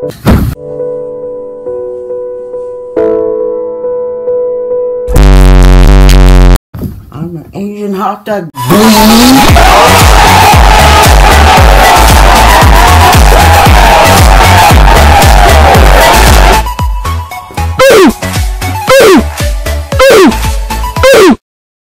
I'm an Asian hot dog.